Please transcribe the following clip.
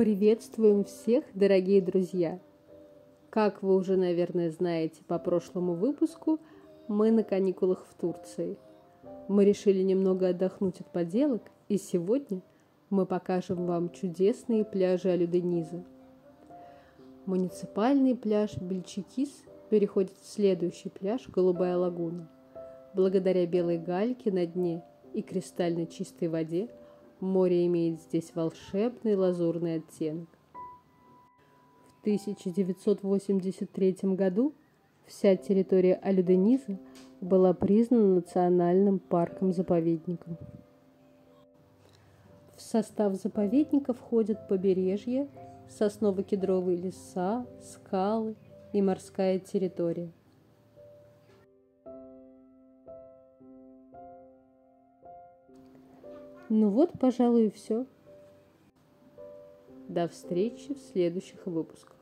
Приветствуем всех, дорогие друзья! Как вы уже, наверное, знаете по прошлому выпуску, мы на каникулах в Турции. Мы решили немного отдохнуть от поделок, и сегодня мы покажем вам чудесные пляжи Алюдениза. Муниципальный пляж Бельчикис переходит в следующий пляж Голубая лагуна. Благодаря белой гальке на дне и кристально чистой воде море имеет здесь волшебный лазурный оттенок. В 1983 году вся территория Алюдениза была признана национальным парком-заповедником. В состав заповедника входят побережье, сосново-кедровые леса, скалы и морская территория. Ну вот, пожалуй, и все. До встречи в следующих выпусках.